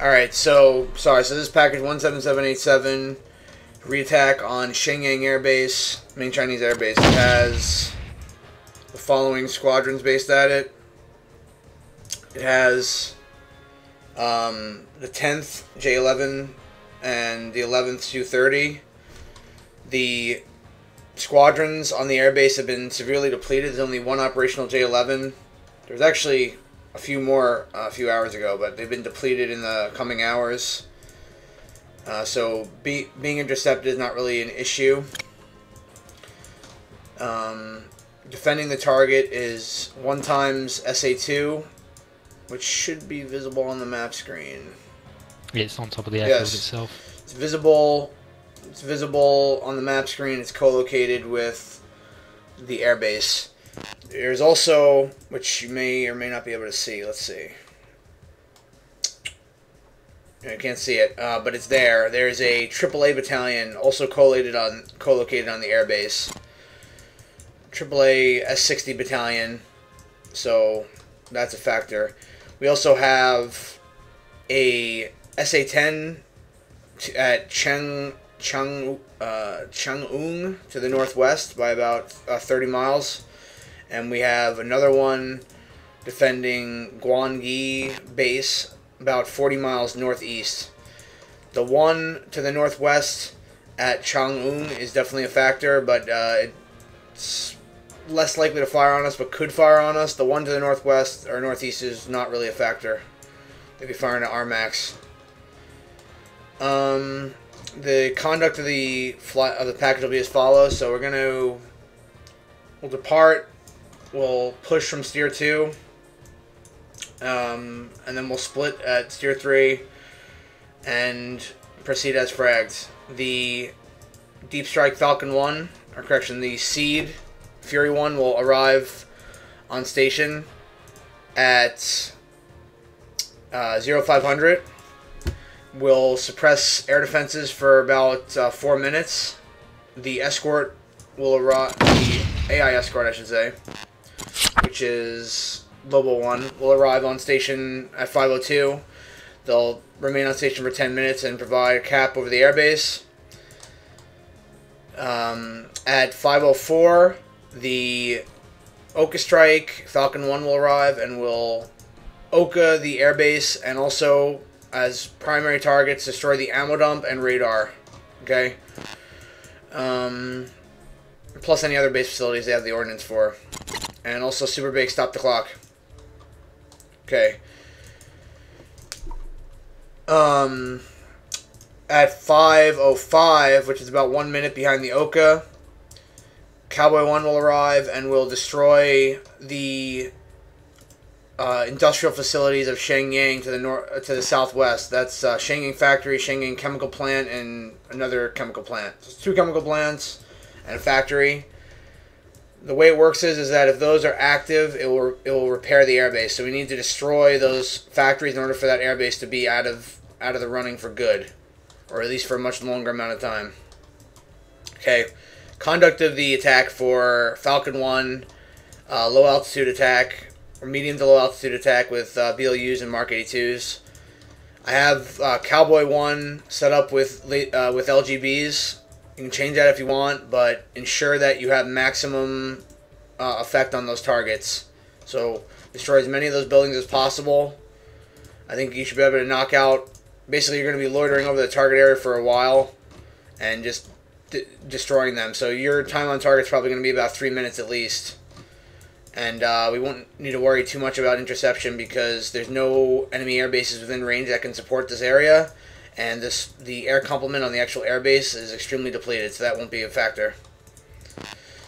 Alright, so, sorry, so this is package 17787, reattack on Shenyang Air Base, main Chinese Air Base. It has the following squadrons based at it. It has um, the 10th J11 and the 11th Su-30. The squadrons on the airbase have been severely depleted. There's only one operational J11. There's actually a few more uh, a few hours ago, but they've been depleted in the coming hours. Uh, so be, being intercepted is not really an issue. Um, defending the target is one times SA2, which should be visible on the map screen. It's on top of the airfield Yes. itself. It's visible. It's visible on the map screen. It's co-located with the airbase. There's also, which you may or may not be able to see. Let's see. I can't see it, uh, but it's there. There's a AAA battalion also co-located on co-located on the airbase. AAA S60 battalion, so that's a factor. We also have a SA-10 at Cheng Cheng uh, Chang'un to the northwest by about uh, 30 miles, and we have another one defending Guangyi base about 40 miles northeast. The one to the northwest at Chang'un is definitely a factor, but uh, it's less likely to fire on us, but could fire on us. The one to the northwest or northeast is not really a factor. They'd be firing at RMAX. Um, the conduct of the flight of the package will be as follows. So we're gonna we'll depart. We'll push from steer two. Um, and then we'll split at steer three, and proceed as fragged. The deep strike Falcon one, or correction, the SEAD Fury one will arrive on station at uh, 0500 will suppress air defenses for about uh, four minutes. The escort will arrive, the AI escort, I should say, which is Lobo 1, will arrive on station at 502. They'll remain on station for 10 minutes and provide a cap over the airbase. Um, at 504, the OCA Strike Falcon 1 will arrive and will OCA the airbase and also as primary targets destroy the ammo dump and radar. Okay. Um, plus any other base facilities they have the ordnance for, and also super big stop the clock. Okay. Um, at 5:05, which is about one minute behind the OCA, Cowboy One will arrive and will destroy the uh, industrial facilities of Shenyang to the north, to the southwest. That's uh, Shenyang factory, Shenyang chemical plant, and another chemical plant. So two chemical plants and a factory. The way it works is, is that if those are active, it will it will repair the airbase. So we need to destroy those factories in order for that airbase to be out of out of the running for good, or at least for a much longer amount of time. Okay, conduct of the attack for Falcon One, uh, low altitude attack or medium to low altitude attack with uh, BLUs and Mark 82s. I have uh, Cowboy One set up with uh, with LGBs. You can change that if you want, but ensure that you have maximum uh, effect on those targets. So destroy as many of those buildings as possible. I think you should be able to knock out. Basically, you're going to be loitering over the target area for a while, and just destroying them. So your time on target is probably going to be about three minutes at least and uh, we won't need to worry too much about interception because there's no enemy air bases within range that can support this area, and this the air complement on the actual air base is extremely depleted, so that won't be a factor.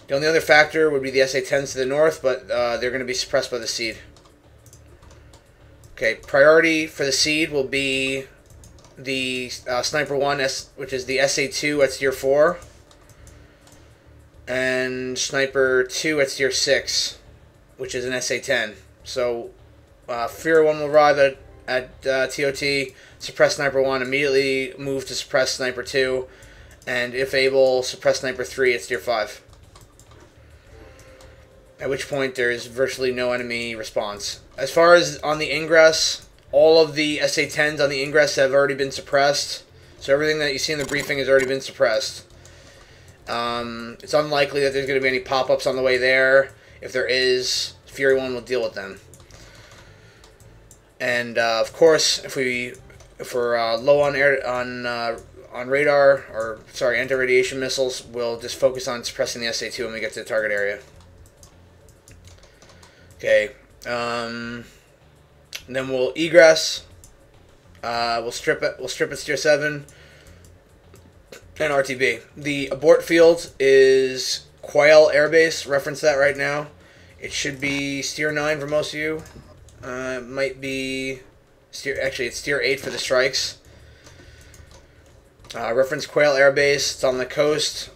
The only other factor would be the SA-10s to the north, but uh, they're going to be suppressed by the SEAD. Okay, priority for the SEAD will be the uh, Sniper 1, S, which is the SA-2 at Steer 4, and Sniper 2 at Steer 6 which is an SA-10. So, uh, Fear 1 will arrive at, at uh, TOT, suppress Sniper 1, immediately move to suppress Sniper 2, and if able, suppress Sniper 3 It's Steer 5. At which point, there's virtually no enemy response. As far as on the ingress, all of the SA-10s on the ingress have already been suppressed. So everything that you see in the briefing has already been suppressed. Um, it's unlikely that there's going to be any pop-ups on the way there. If there is, Fury One will deal with them. And uh, of course, if we we're uh, low on air on uh, on radar or sorry anti-radiation missiles, we'll just focus on suppressing the SA-2 when we get to the target area. Okay. Um, then we'll egress. Uh, we'll strip it. We'll strip it steer seven and RTB. The abort field is Quail Air Base. Reference that right now. It should be steer nine for most of you. Uh, might be steer. Actually, it's steer eight for the strikes. Uh, reference Quail Air Base. It's on the coast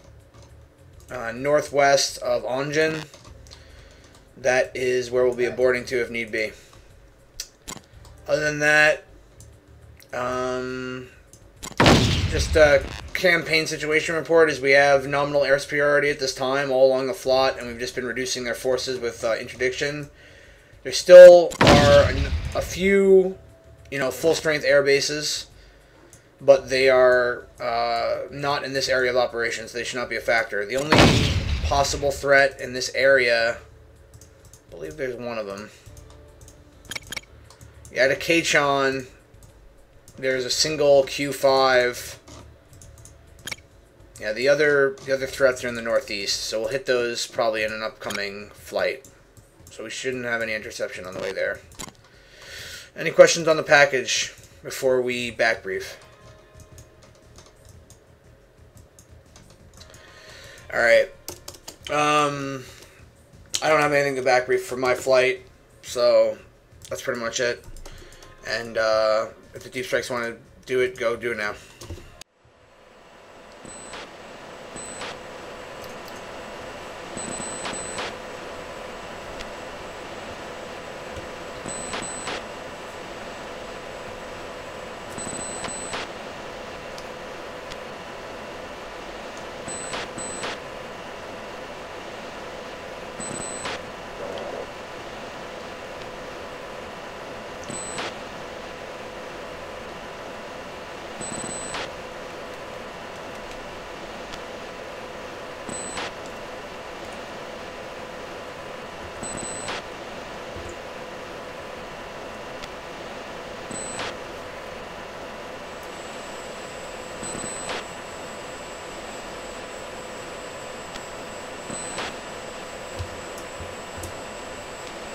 uh, northwest of Onjin. That is where we'll be aborting to if need be. Other than that, um, just a campaign situation report is we have nominal air superiority at this time all along the flot, and we've just been reducing their forces with uh, interdiction. There still are a, few, you know, full-strength air bases, but they are uh, not in this area of operations. They should not be a factor. The only possible threat in this area, I believe there's one of them. Yeah, at Kachon, there's a single Q5. Yeah, the other the other threats are in the northeast, so we'll hit those probably in an upcoming flight. So we shouldn't have any interception on the way there. Any questions on the package before we back brief? All right. Um, I don't have anything to back brief for my flight, so that's pretty much it. And uh, if the deep strikes want to do it, go do it now.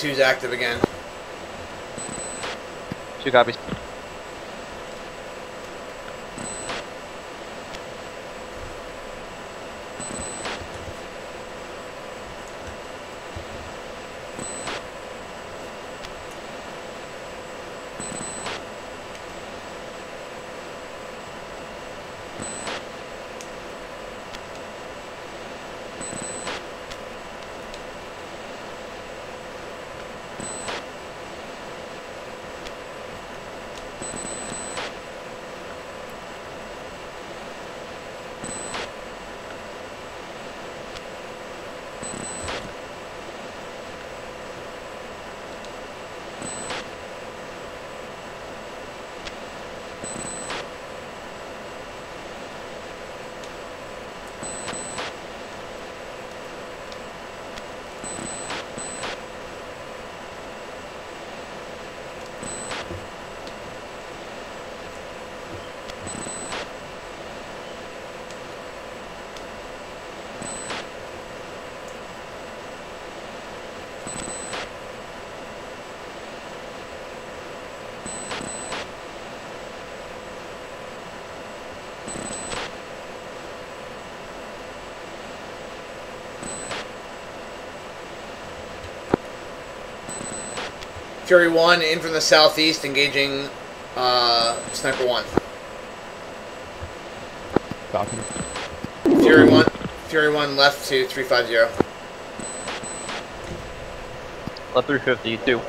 two's active again. Two copies. Fury 1 in from the southeast, engaging uh, Sniper 1. Falcon. Fury 1, Fury 1 left to 350. Left 350, 2.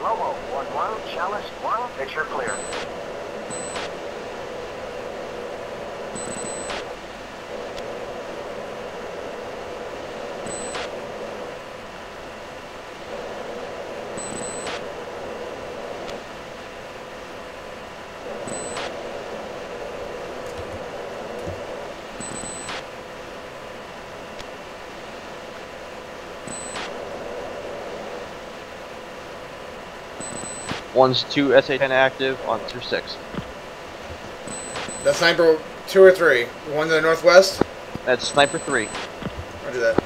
Lobo, 1-1, Chalice 1, picture clear. One's 2 SA-10 active on through 6. That Sniper 2 or 3? One to the northwest? That's Sniper 3. Roger that.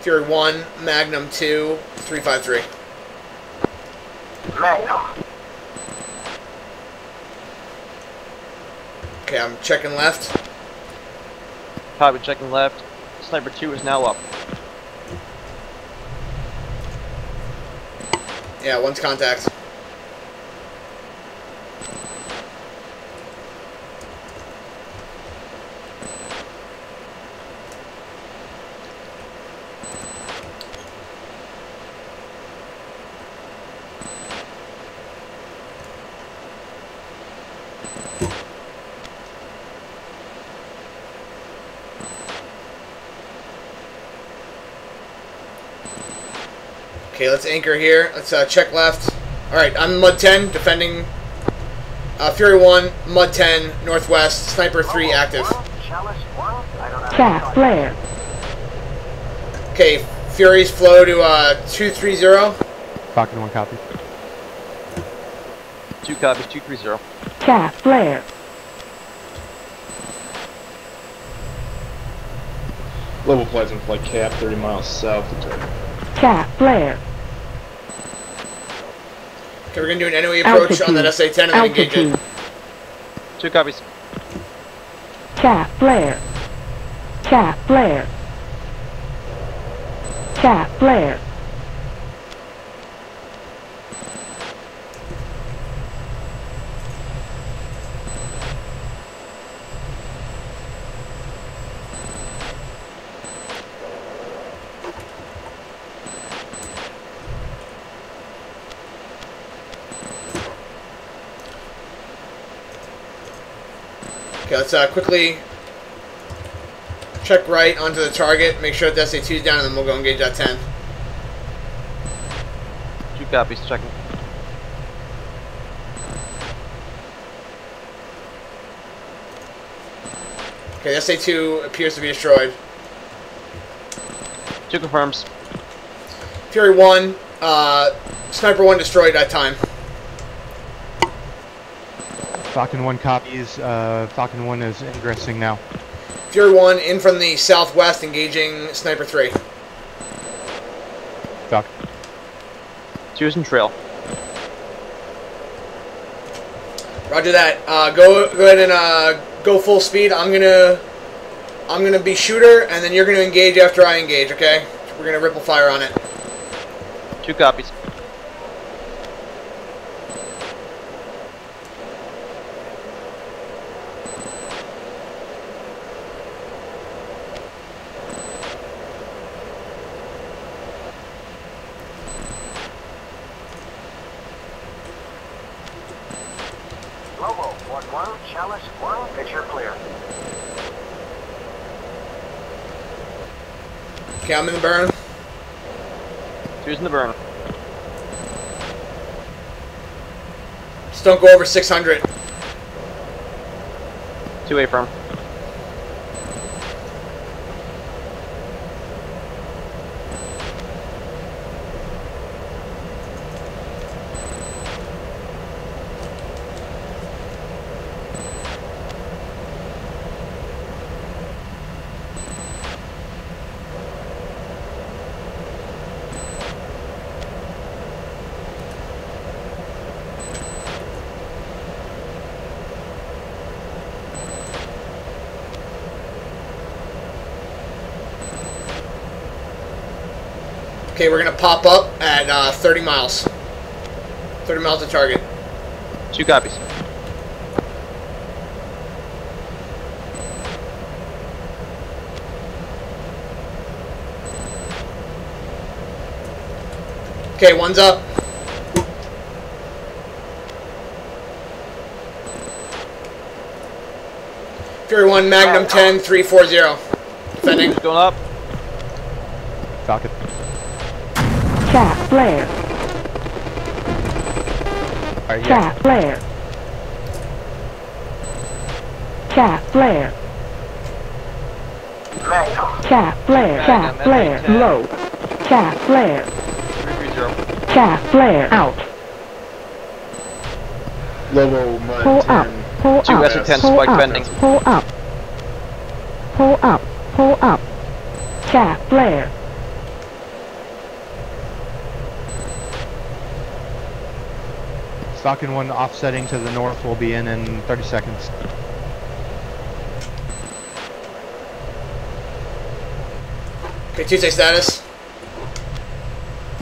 Fury 1, Magnum 2, 353. Okay, I'm checking left. Copy, checking left. Sniper 2 is now up. Yeah, one's contact. Okay, let's anchor here. Let's uh, check left. Alright, I'm Mud 10, defending uh, Fury 1, Mud 10, Northwest, Sniper 3 active. 1, Chalice 1, I don't have Chaff flare. Okay, Furies flow to uh, 230. Falcon 1 copy. 2 copies, 230. Chaff flare. Level Plasma Flight Cap 30 miles south of target. Chaff flare. Okay, we're gonna do an NOE approach on that Altitude. SA-10 and then engage it. 2 copies. Chaff flare. Chaff flare. Chaff flare. Okay, let's uh, quickly check right onto the target, make sure that the SA-2 is down, and then we'll go engage that 10. 2 copies, checking. Okay, the SA-2 appears to be destroyed. 2 confirms. Fury 1, uh, Sniper 1 destroyed that time. Falcon 1 copies. Uh, Falcon 1 is ingressing now. Fury 1 in from the southwest, engaging Sniper 3. Falcon. 2 is in trail. Roger that. Uh, go go ahead and uh, go full speed. I'm gonna I'm gonna be shooter, and then you're gonna engage after I engage. Okay? We're gonna ripple fire on it. 2 copies. Lobo, 1-1, Chalice 1, picture clear. Okay, I'm in the burn. 2 in the burn. Just don't go over 600. 2 A firm. Okay, we're gonna pop up at uh, 30 miles. 30 miles to target. Two copies. Okay, one's up. Fury 1, Magnum 10, 340. Defending. Who's going up? Falcon. Chaff flare. Alright, yeah. Chaff flare. Chaff flare. Magnum. Chaff flare. Chaff flare. Low. Chaff flare. 330. Chaff flare. Out. Lobo, Mud, Pull up. 10. Pull Two up. SA-10 Pull spike up. bending. Pull up. Pull up. Pull up. Chaff flare. Falcon 1 offsetting to the north will be in in 30 seconds. Okay, Tuesday status.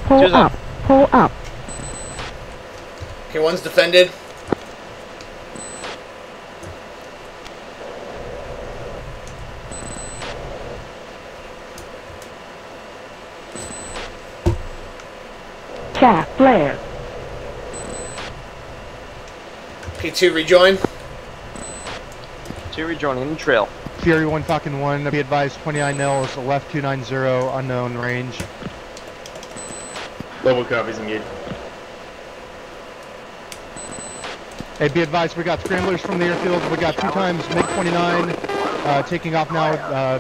Pull Choose up. up. Pull up. Okay, one's defended. Chaff flare. Okay, two rejoin. Two rejoining in the trail. Fury 1, Falcon 1, be advised 29 nails, left 290, unknown range. Lobo copies engaged. Hey, be advised, we got scramblers from the airfield. We got two times MiG-29 uh, taking off now. Uh,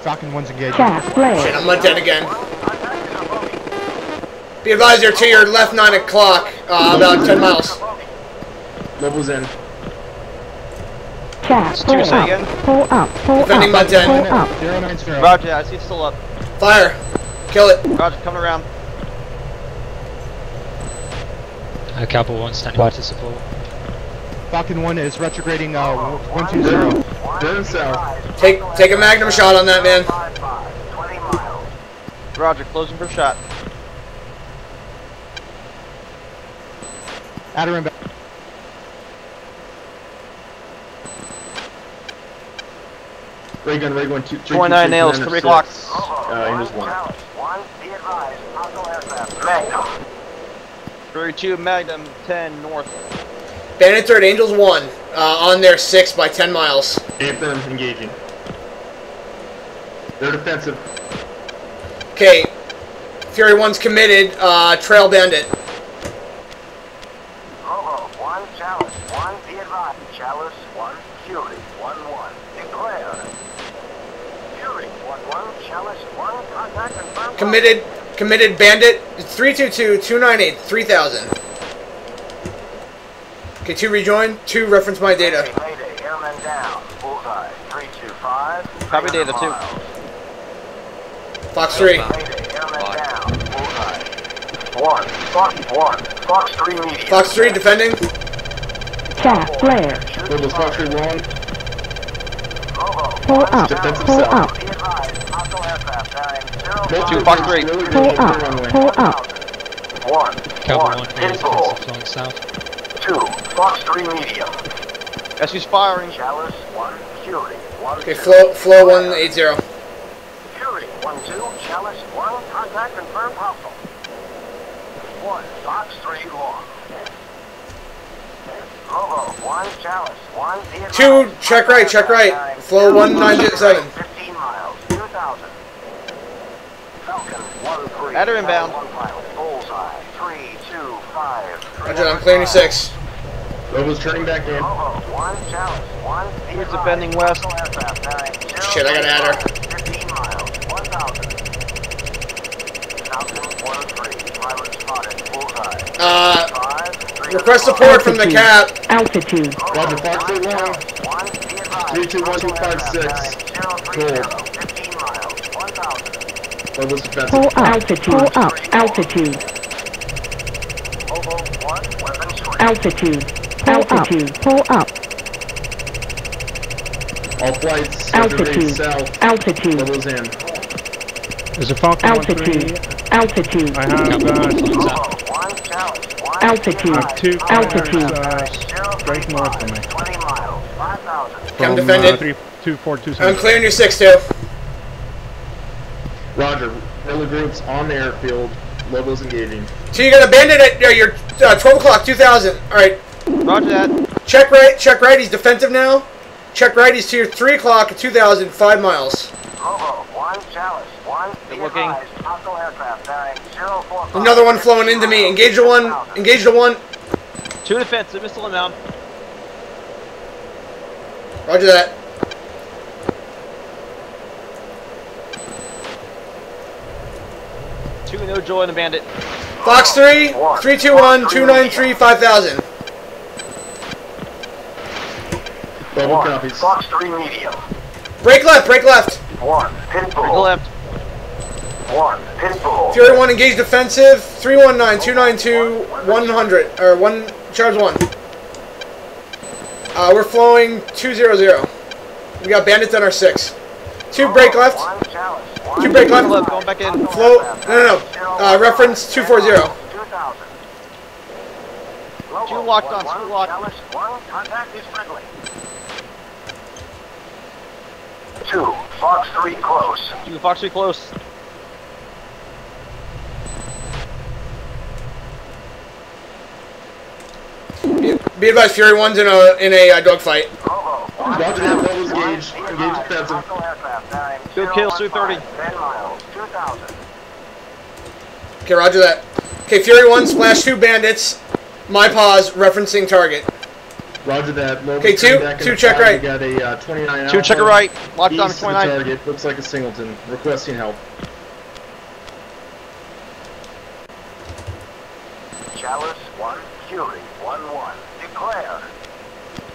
Falcon 1's engaged. Chaff Shit, flare. I'm mud dead again. Be advised, you're to your left 9 o'clock, uh, about 10 miles. Lobo's in. Chaff Two, flare. say Up. again. Pull up. Pull Defending up. my den. Pull up. 090. Roger, I see it's still up. Fire. Kill it. Roger, coming around. Uh, Cowboy 1 standing by to support. Falcon 1 is retrograding uh, 120. Burn south. Take take a magnum shot on that man. Roger, closing for shot. Adder inbound. Ray gun, Ray gun, two, three, 29 two, nails, nine, 3 six. o'clock. Uh, Angels one. One. Be advised. Hostile aircraft. Magnum. Fury 2, Magnum 10 north. Bandit third, Angels 1, uh, on their 6 by 10 miles. Anthem engaging. They're defensive. Okay, Fury 1's committed, uh, Trail Bandit. Lobo. One. Chalice. One. Be advised. Chalice. One. Fury. One. One. Declare. Fury. One. One. Chalice. One. Contact confirmed. Committed, committed Bandit, 322-298, 3000. Okay, 2 rejoin, 2 reference my data. Mayday. Mayday. Airmen down. Bullseye. 325. Copy data, two. miles. Fox 3. Mayday. Airmen down. Bullseye. One. Fox. One. Fox 3 medium. Fox 3 defending. Chaff flare. Lobo's Foxtrot one. Lobo. Pull One. up. Chalice. Pull up. Be advised. Hostile aircraft. Nine. Multiple Two, Fox three. Miller Pull Ridge, up. runway. Pull up. One. Cowboy One. 1 is Info. offensive flying south. Two. Fox 3 medium. SU's firing. Chalice. One. Fury. One. Okay, two. flow, flow 180. Fury. One. Two. Chalice. One. Contact confirmed. Hostile. One. Fox 3 long. Lobo. One. Chalice. One. Be. Two, check right, check right. Nine, Flow zero, 197. 15 miles. 2,000. Falcon. One. Three. Adder inbound. One pilot. Bullseye. Three. Two. Five. Roger, I'm clearing 6. Lobo's turning back in. Lobo, one chalice, one Here's the bending west. Shit, I got an adder. 15 miles, 1,000. Falcon, one, three, pilot spotted, bullseye. Uh, Five, three, request five. support from the cap. Altitude. Roger, Fox one eight long. chalice, One, be advised. Three, two, one, two, five, Hostile six. aircraft, nine, zero, three, zero, 15 miles, 1,000. Lobo's defensive. Pull up. Altitude. Pull up. Altitude. Lobo, one, weapons free. Altitude. Altitude. Pull up. All flights, Altitude. south. Altitude. Lobo's in. There's a Falcon Altitude. 1-3 Altitude. I have Cowboy uh, one flying Bravo, south. one challenge, one Altitude. two Altitude. flyers, uh, straight north of me. 20 miles, 5,000. Cam From, defended. Uh, three, two, four, two, I'm seven. clearing your six two. Roger. Early groups on the airfield. Lobos engaging. So you got a bandit at uh, your uh, 12 o'clock, 2000. All right, Roger that. check right, check right. He's defensive now. Check right. He's to your 3 o'clock at 2000, five miles. Bravo, one challenge, one Good be looking. advised, hostile aircraft bearing 045. Another one flowing into me. Engage the one. Engage the one. Two defensive, missile inbound. Roger that. Two no joy in the bandit. Fox 3, 321, 293, 5000. Lobo One, copies. Fox 3 medium. Break left, break left. One, Break left. One, Pitbull. Fury 1, engage defensive. 319, 292, 100. Or 1, charge 1. Uh, we're flowing 200. We got bandits on our 6. 2 break left. Two one break left. Left, going back in. Flow. No, no, no. Uh, reference 240. 2000. Two locked on, two locked. challenge, one, contact is friendly. Two, Fox 3 close. Two Fox 3 close. Be, be advised, Fury 1's in a, in a uh, dogfight. Bravo. One, Roger that. Lobos one, engaged. be Engage defensive. hostile Good kill, 015, Su-30. 10 miles, 2000. Okay, roger that. Okay, Fury 1, splash 2 bandits. My pause, referencing target. Roger that. Lobos Okay, two- coming back in two check fire. right. We got a uh, 29 Two checker right. Locked on East of 29. target. Looks like a singleton. Requesting help. Chalice 1, Fury 1 1. Declare.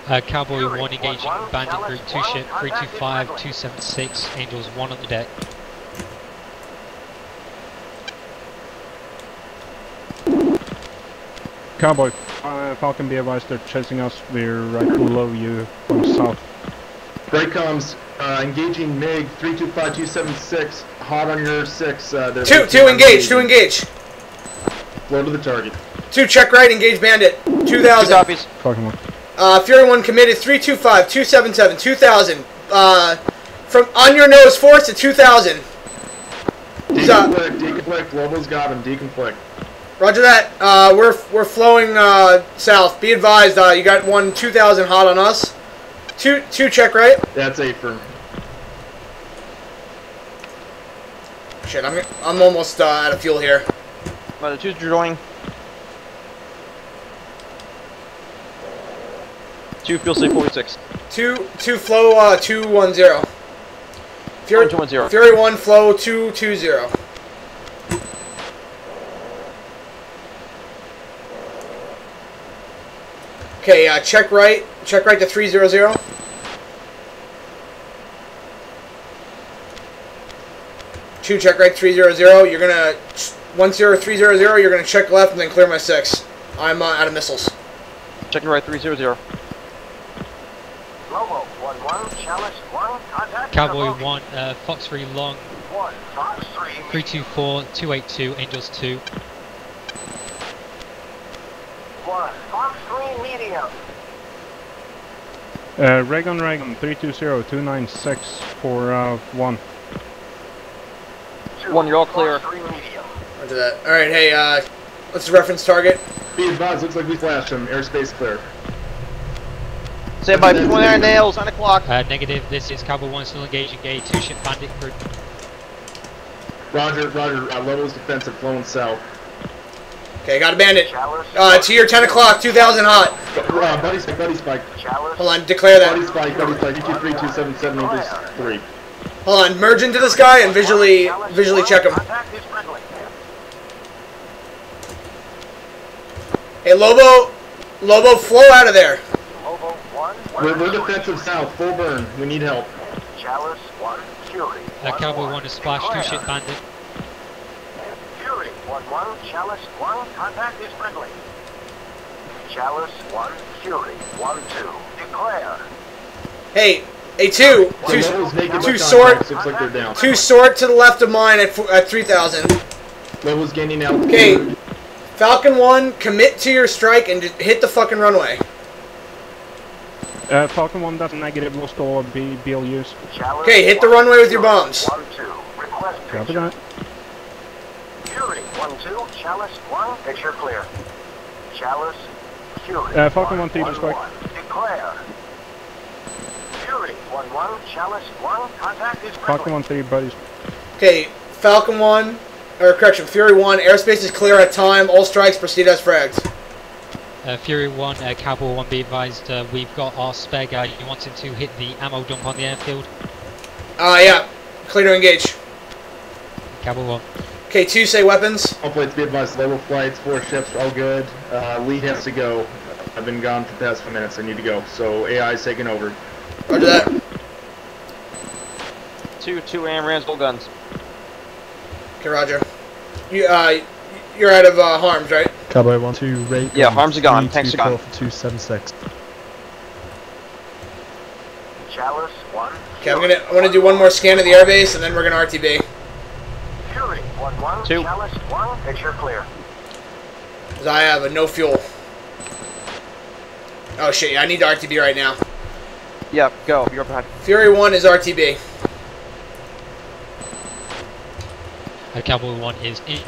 Uh, Cowboy 1 engaging Bandit Group 2 ship 325, 276, Angels 1 on the deck. Cowboy. Uh, Falcon, be advised, they're chasing us. We're right below you from south. Break comms. Uh, engaging MiG 325276. Hot on your 6. Uh, they're 2, 2 engage, 2 engage. Flow to the target. 2 check right, engage bandit. Two 2000. copies. Falcon 1. Uh, Fury 1 committed 325, 277, 2000. Uh, from on your nose force to 2000. He's up. Deconflict. Global's got him. Deconflict. Roger that. Uh, we're we're flowing uh, south. Be advised, uh, you got one 2000 hot on us. Two two check right. That's a me. Shit, I'm I'm almost uh, out of fuel here. Uh, the two joining. Two fuel safe 46. Two two flow uh, two one zero. Fury, 210. Fury one flow two two zero. Okay, uh, check right. Check right to three zero zero. Two check right three zero zero. You're gonna one zero three zero zero. You're gonna check left and then clear my six. I'm uh, out of missiles. Checking right 300. Lobo 1 1. Chalice 1. Contact. Cowboy 1, uh, Fox 3 long, 1. Fox 3. 324, 282, Angels 2. 1. Fox 3 medium. Uh, Ray gun, Reagan, 320-296 for uh, 1. Two, One, you're all clear. Fox 3 medium. Roger that. All right, hey, uh, let's reference target. Be advised. Looks like we flashed him. Airspace clear. Stand by 29 nails, 9 o'clock. Uh, negative, this is Cowboy 1 still engaging gate, 2 ship Bandit Group. Roger. Roger. Uh, Lobos defensive. Flowing south. Okay, got a bandit. Chalice. Uh, to your 10 o'clock, 2000 hot. Uh, buddy spike. Buddy spike. Hold on, declare Buddy that. spike. Buddy spike. EQ 3277 3. Hold on, merge into this guy and visually, visually check him. Contact is friendly. Hey, Lobo, Lobo, flow out of there. Lobo 1. We're, we're defensive south. Full burn. We need help. Chalice 1. Fury. One, Cowboy one. 1 is splash, 2 Declare. ship Bandit. Fury 1 1. Chalice 1. Contact is friendly. Chalice 1. Fury 1 2. Declare. Hey, a two, The two, Lobos two contacts. sort, Looks like they're down. two sort to the left of mine at, at 3000. Levels gaining altitude. Okay. Falcon 1, commit to your strike and just hit the fucking runway. Uh, Falcon 1, that's negative, lost all B BLUs. Chalice Okay, hit the runway with your bombs. One two. Request Copy that. Fury one two. Chalice one. Picture clear. Chalice. Fury. Uh, Falcon one, Thebes, one, strike. one. Declare. Fury one one. Chalice one. Contact is Falcon 1, 3 buddies. Okay, Falcon 1, or correction, Fury 1, airspace is clear at time, all strikes proceed as fragged. Uh, Fury 1, uh, Cowboy 1, be advised, uh, we've got our spare guy. You wanted to hit the ammo dump on the airfield. Uh, yeah, clear to engage. Cowboy 1. Okay, 2, say weapons. All flights be advised, level flights, four ships, all good. Uh, lead has to go. I've been gone for the past five minutes, I need to go. So AI is taking over. Roger that. Two, two AMRAAMs, all guns. Okay, roger. You, uh, you're out of uh, HARMs, right? Cowboy 1 2 rate. Yeah, HARMs are gone, tanks are gone. 276. Chalice one. Okay, I'm gonna, I wanna do one more scan of the airbase, and then we're gonna RTB. Fury one one. Two. Chalice one. Picture clear. Because I have a no fuel. Oh shit, yeah, I need to RTB right now. Yeah, go. You're behind. Fury 1 is RTB. Uh, Cowboy 1 is in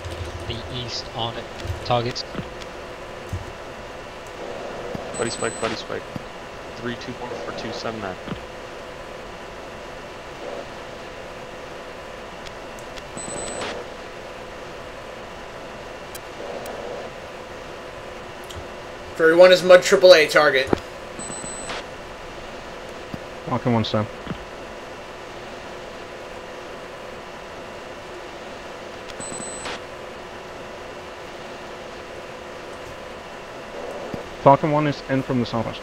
the east on it. targets. Buddy spike, buddy spike. 324 for 279. Fury 1 is Mud AAA target. Falcon 1, Sam. Falcon 1 is in from the southwest.